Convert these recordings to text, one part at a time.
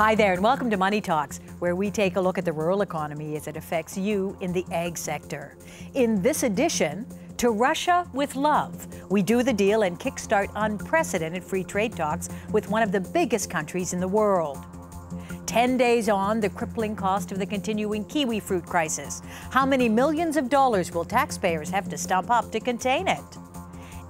Hi there, and welcome to Money Talks, where we take a look at the rural economy as it affects you in the ag sector. In this edition, to Russia with love. We do the deal and kickstart unprecedented free trade talks with one of the biggest countries in the world. 10 days on, the crippling cost of the continuing kiwi fruit crisis. How many millions of dollars will taxpayers have to stump up to contain it?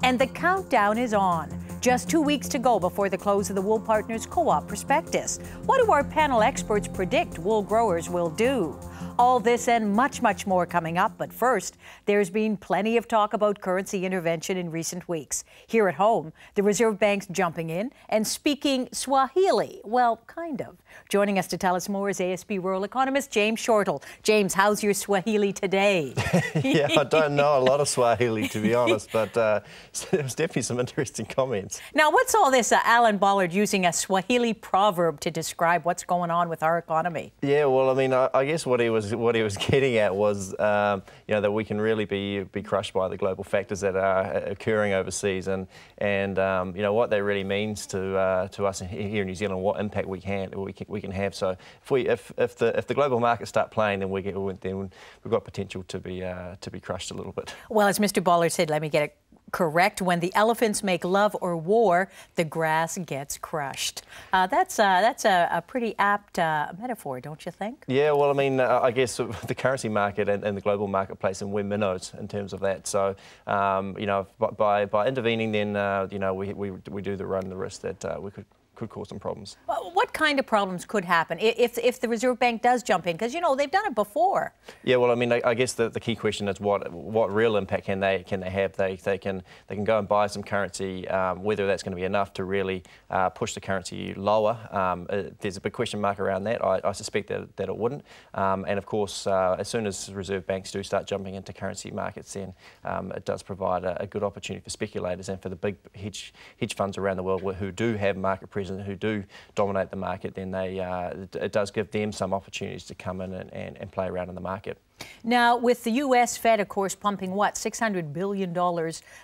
And the countdown is on. Just two weeks to go before the close of the Wool Partners Co-op prospectus. What do our panel experts predict wool growers will do? All this and much, much more coming up. But first, there's been plenty of talk about currency intervention in recent weeks. Here at home, the Reserve Bank's jumping in and speaking Swahili. Well, kind of. Joining us to tell us more is ASB rural economist James Shortall. James, how's your Swahili today? yeah, I don't know a lot of Swahili, to be honest, but uh, there was definitely some interesting comments. Now, what's all this? Uh, Alan Bollard using a Swahili proverb to describe what's going on with our economy. Yeah, well, I mean, I, I guess what he was what he was getting at was, um, you know, that we can really be be crushed by the global factors that are occurring overseas, and and um, you know what that really means to uh, to us here in New Zealand, what impact we can we can, we can have. So if we if, if the if the global markets start playing, then we get then we've got potential to be uh, to be crushed a little bit. Well, as Mr. Bollard said, let me get it correct. When the elephants make love or war, the grass gets crushed. Uh, that's uh, that's a, a, pretty apt uh, metaphor, don't you think? Yeah, well, I mean, uh, I guess the currency market and, and, the global marketplace, and we're minnows in terms of that. So, um, you know, by by intervening, then uh, you know we, we we do the run the risk that uh, we could could cause some problems. What kind of problems could happen if, if the Reserve Bank does jump in? Because, you know, they've done it before. Yeah, well, I mean, I, I guess the, the, key question is what what real impact can they can they have? They, they, can, they can go and buy some currency, um, whether that's going to be enough to really uh, push the currency lower. Um, uh, there's a big question mark around that. I, I suspect that, that it wouldn't. Um, and, of course, uh, as soon as Reserve Banks do start jumping into currency markets, then um, it does provide a, a, good opportunity for speculators and for the big hedge, hedge funds around the world who do have market presence, who do dominate the market, then they, uh, it does give them some opportunities to come in and, and, and play around in the market. Now, with the U.S. Fed, of course, pumping what, $600 billion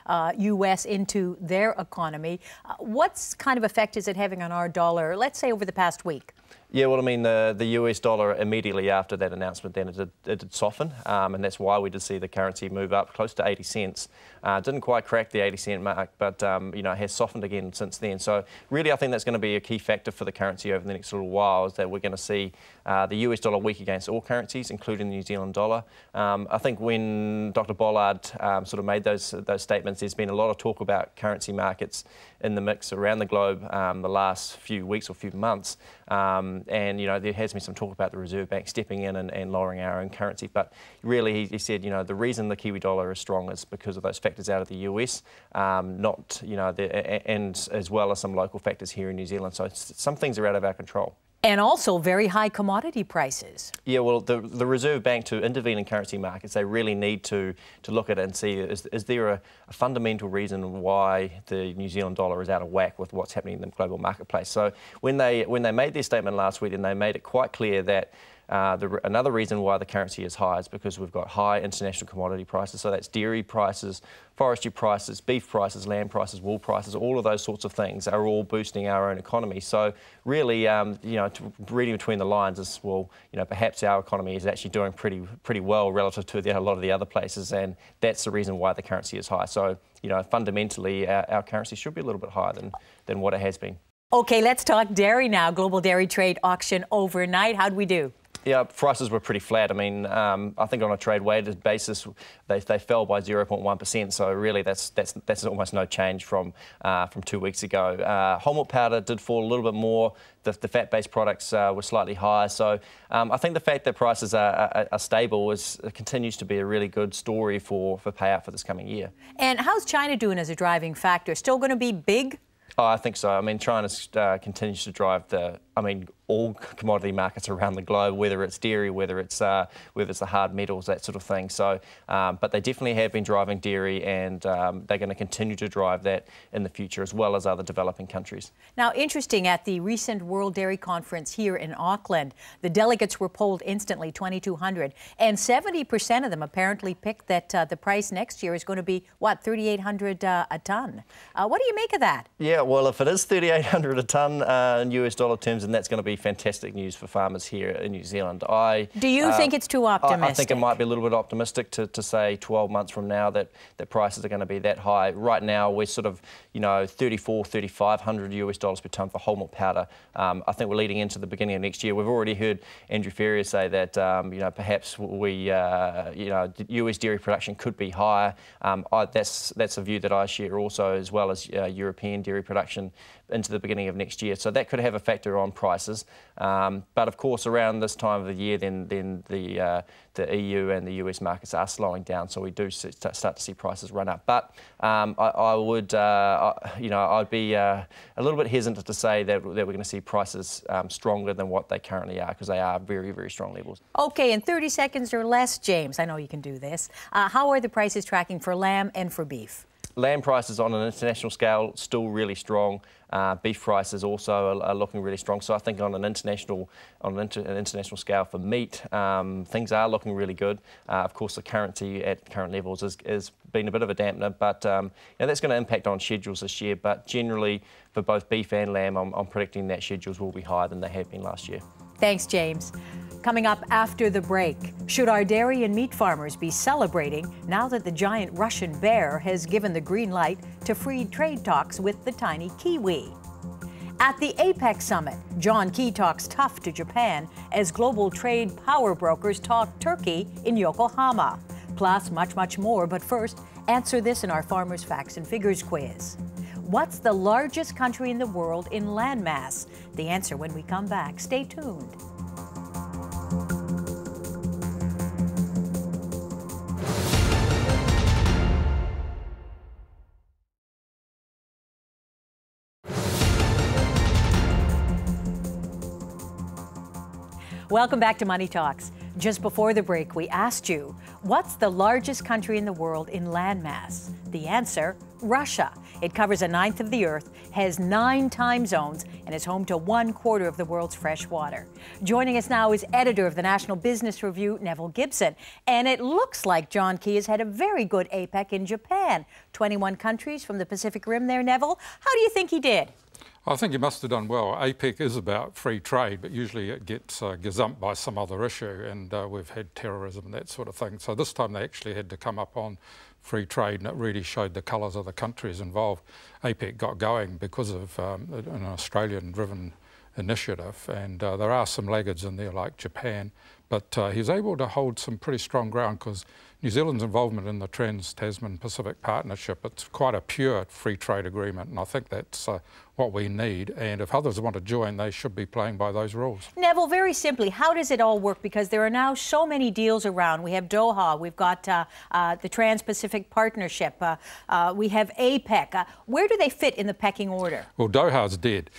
uh, U.S. into their economy, uh, what kind of effect is it having on our dollar, let's say over the past week? Yeah, well, I mean, the, the US dollar immediately after that announcement, then it did, it did soften, um, and that's why we did see the currency move up close to 80 cents. Uh, didn't quite crack the 80 cent mark, but um, you know has softened again since then. So really, I think that's going to be a key factor for the currency over the next little while. Is that we're going to see uh, the US dollar weak against all currencies, including the New Zealand dollar. Um, I think when Dr. Bollard um, sort of made those those statements, there's been a lot of talk about currency markets in the mix around the globe um, the last few weeks or few months. Um, and you know there has been some talk about the Reserve Bank stepping in and, and lowering our own currency. But really, he, he, said you know the reason the Kiwi dollar is strong is because of those factors out of the US, um, not you know the, and as well as some local factors here in New Zealand. So some things are out of our control. And also very high commodity prices. Yeah, well, the, the Reserve Bank to intervene in currency markets, they really need to, to look at it and see is, is there a, a, fundamental reason why the New Zealand dollar is out of whack with what's happening in the global marketplace. So when they, when they made their statement last week, and they made it quite clear that uh, the, another reason why the currency is high is because we've got high international commodity prices. So that's dairy prices, forestry prices, beef prices, land prices, wool prices, all of those sorts of things are all boosting our own economy. So really, um, you know, reading between the lines is, well, you know, perhaps our economy is actually doing pretty pretty well relative to the, a lot of the other places, and that's the reason why the currency is high. So, you know, fundamentally, our, our currency should be a little bit higher than, than what it has been. Okay, let's talk dairy now. Global dairy trade auction overnight. How'd we do? Yeah, prices were pretty flat. I mean, um, I think on a trade weighted basis, they, they fell by 0.1%. So really, that's that's that's almost no change from uh, from two weeks ago. Uh, whole milk powder did fall a little bit more. The, the fat-based products uh, were slightly higher. So um, I think the fact that prices are, are, are stable is continues to be a really good story for for payout for this coming year. And how's China doing as a driving factor? Still going to be big? Oh, I think so. I mean, China uh, continues to drive the, I mean, all commodity markets around the globe, whether it's dairy, whether it's uh, whether it's the hard metals, that sort of thing. So, um, but they definitely have been driving dairy, and um, they're going to continue to drive that in the future, as well as other developing countries. Now, interesting at the recent World Dairy Conference here in Auckland, the delegates were polled instantly, 2,200, and 70% of them apparently picked that uh, the price next year is going to be what 3,800 uh, a ton. Uh, what do you make of that? Yeah, well, if it is 3,800 a ton uh, in US dollar terms, and that's going to be fantastic news for farmers here in New Zealand. I do you uh, think it's too optimistic? I, I, think it might be a little bit optimistic to, to say 12 months from now that that prices are going to be that high. Right now, we're sort of you know 34, 3500 US dollars per tonne for whole milk powder. Um, I think we're leading into the beginning of next year. We've already heard Andrew Ferrier say that um, you know perhaps we uh, you know US dairy production could be higher. Um, I, that's that's a view that I share also, as well as uh, European dairy production into the beginning of next year. So that could have a factor on prices. Um, but of course, around this time of the year, then then the uh, the EU and the US markets are slowing down, so we do start to see prices run up. But um, I, I, would, uh, I, you know, I'd be uh, a little bit hesitant to say that, that we're going to see prices um, stronger than what they currently are, because they are very, very strong levels. Okay, in 30 seconds or less, James, I know you can do this. Uh, how are the prices tracking for lamb and for beef? Lamb prices on an international scale still really strong. Uh, beef prices also are, are, looking really strong. So I think on an international on an, inter, an international scale for meat, um, things are looking really good. Uh, of course, the currency at current levels has, has been a bit of a dampener, but um, you know, that's going to impact on schedules this year. But generally, for both beef and lamb, I'm, I'm predicting that schedules will be higher than they have been last year. Thanks, James. Coming up after the break, should our dairy and meat farmers be celebrating now that the giant Russian bear has given the green light to free trade talks with the tiny kiwi? At the APEC summit, John Key talks tough to Japan as global trade power brokers talk Turkey in Yokohama. Plus, much, much more. But first, answer this in our Farmers Facts and Figures quiz. What's the largest country in the world in landmass? The answer when we come back. Stay tuned. Welcome back to Money Talks. Just before the break, we asked you, what's the largest country in the world in landmass? The answer, Russia. It covers a ninth of the earth, has nine time zones, and is home to one quarter of the world's fresh water. Joining us now is editor of the National Business Review, Nevil Gibson. And it looks like John Key has had a very good APEC in Japan. 21 countries from the Pacific Rim there, Nevil. How do you think he did? I think you must have done well. APEC is about free trade, but usually it gets uh, gazumped by some other issue, and uh, we've had terrorism and that sort of thing. So this time they actually had to come up on free trade, and it really showed the colours of the countries involved. APEC got going because of um, an Australian-driven initiative, and uh, there are some laggards in there like Japan, but uh, he's able to hold some pretty strong ground because New Zealand's involvement in the Trans-Tasman Pacific Partnership, it's quite a pure free trade agreement, and I think that's uh, what we need. And if others want to join, they should be playing by those rules. Nevil, very simply, how does it all work? Because there are now so many deals around. We have Doha, we've got uh, uh, the Trans-Pacific Partnership, uh, uh, we have APEC. Uh, where do they fit in the pecking order? Well, Doha's dead.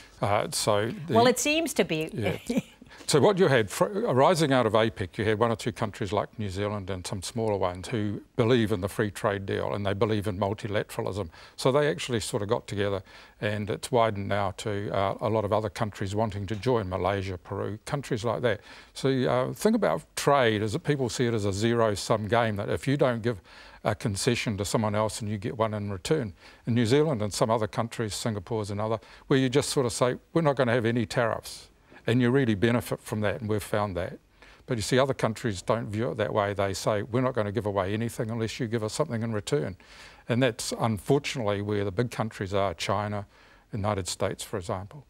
so the, well, it seems to be. Yeah. So what you had, arising out of APEC, you had one or two countries like New Zealand and some smaller ones who believe in the free trade deal and they believe in multilateralism. So they actually sort of got together and it's widened now to uh, a lot of other countries wanting to join, Malaysia, Peru, countries like that. So uh, think about trade is that people see it as a zero-sum game, that if you don't give a concession to someone else and you get one in return. In New Zealand and some other countries, Singapore is another, where you just sort of say, we're not going to have any tariffs and you really benefit from that, and we've found that. But you see, other countries don't view it that way. They say, we're not going to give away anything unless you give us something in return. And that's unfortunately where the big countries are, China, United States, for example.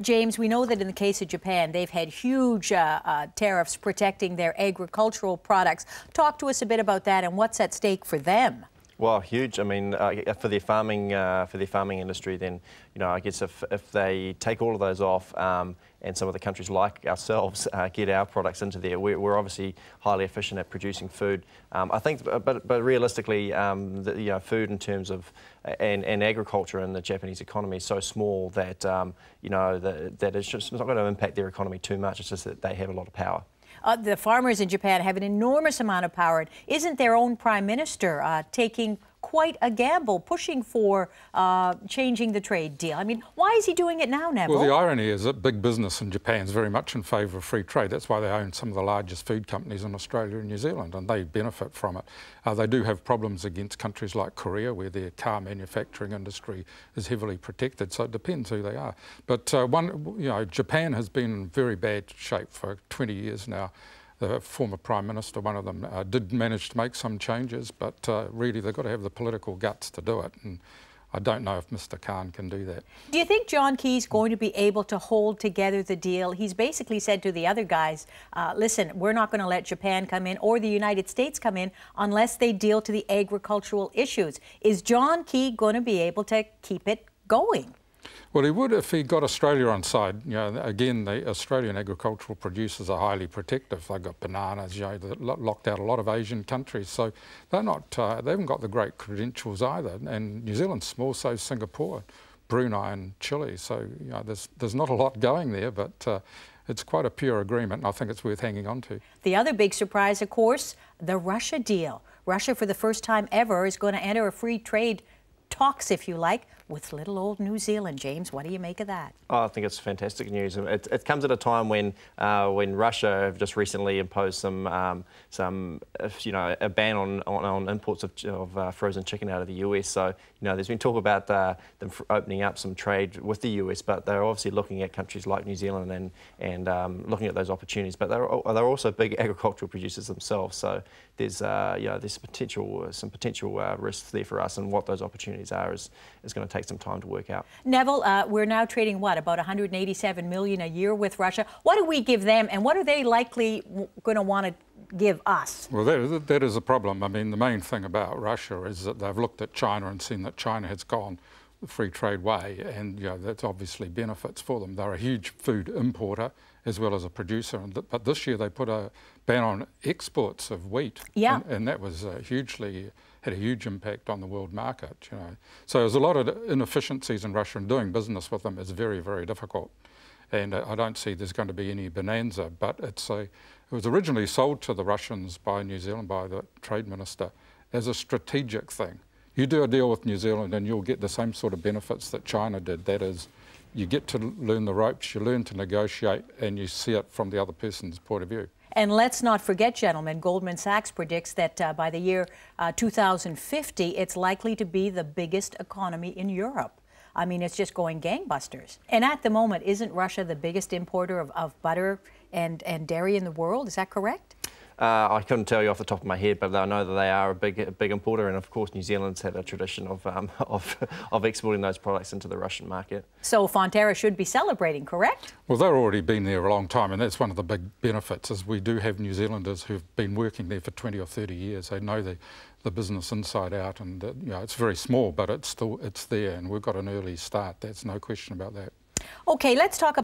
James, we know that in the case of Japan, they've had huge uh, uh, tariffs protecting their agricultural products. Talk to us a bit about that and what's at stake for them. Well, huge. I mean, uh, for their farming uh, for the farming industry, then you know, I guess if if they take all of those off, um, and some of the countries like ourselves uh, get our products into there, we're, we're, obviously highly efficient at producing food. Um, I think, but but realistically, um, the, you know, food in terms of and, and agriculture in the Japanese economy is so small that um, you know that, that it's just not going to impact their economy too much. It's just that they have a lot of power. Uh, the farmers in Japan have an enormous amount of power. Isn't their own prime minister uh, taking quite a gamble, pushing for uh, changing the trade deal. I mean, why is he doing it now, Nevil? Well, the irony is that big business in Japan is very much in favour of free trade. That's why they own some of the largest food companies in Australia and New Zealand, and they benefit from it. Uh, they do have problems against countries like Korea, where their car manufacturing industry is heavily protected. So it depends who they are. But uh, one, you know, Japan has been in very bad shape for 20 years now the former Prime Minister, one of them, uh, did manage to make some changes, but uh, really they've got to have the political guts to do it. And I don't know if Mr. Kan can do that. Do you think John Key's going to be able to hold together the deal? He's basically said to the other guys, uh, listen, we're not going to let Japan come in or the United States come in unless they deal to the agricultural issues. Is John Key going to be able to keep it going? Well, he would if he got Australia on side. You know, again, the Australian agricultural producers are highly protective. They've got bananas, you know, that locked out a lot of Asian countries. So they're not, uh, they haven't got the great credentials either. And New Zealand's small, so Singapore, Brunei and Chile. So, you know, there's, there's not a lot going there, but uh, it's quite a pure agreement, and I think it's worth hanging on to. The other big surprise, of course, the Russia deal. Russia, for the first time ever, is going to enter a free trade talks, if you like, with little old New Zealand. James, what do you make of that? Oh, I think it's fantastic news. It, it comes at a time when uh, when Russia have just recently imposed some um, some you know a ban on on, on imports of, of uh, frozen chicken out of the US. So you know there's been talk about uh, them opening up some trade with the US, but they're obviously looking at countries like New Zealand and and um, looking at those opportunities. But they're they're also big agricultural producers themselves. So there's uh, you know there's potential some potential uh, risks there for us, and what those opportunities are is is going to take some time to work out. Nevil, uh, we're now trading what about 187 million a year with Russia. What do we give them, and what are they likely going to want to give us? Well, that, that is a problem. I mean, the main thing about Russia is that they've looked at China and seen that China has gone the free trade way, and you know, that's obviously benefits for them. They're a huge food importer as well as a producer, th but this year they put a ban on exports of wheat, yeah. and, and that was uh, hugely had a huge impact on the world market. You know, so there's a lot of inefficiencies in Russia, and doing business with them is very, very difficult. And uh, I don't see there's going to be any bonanza. But it's a, it was originally sold to the Russians by New Zealand by the trade minister as a strategic thing. You do a deal with New Zealand, and you'll get the same sort of benefits that China did. That is, you get to learn the ropes, you learn to negotiate, and you see it from the other person's point of view. And let's not forget, gentlemen, Goldman Sachs predicts that uh, by the year uh, 2050, it's likely to be the biggest economy in Europe. I mean, it's just going gangbusters. And at the moment, isn't Russia the biggest importer of, of butter and, and dairy in the world? Is that correct? Uh, I couldn't tell you off the top of my head, but I know that they are a big, a big importer, and of course, New Zealand's had a tradition of, um, of, of exporting those products into the Russian market. So Fonterra should be celebrating, correct? Well, they've already been there a long time, and that's one of the big benefits. Is we do have New Zealanders who've been working there for 20 or 30 years. They know the, the business inside out, and uh, you know it's very small, but it's still it's there, and we've got an early start. That's no question about that. Okay, let's talk.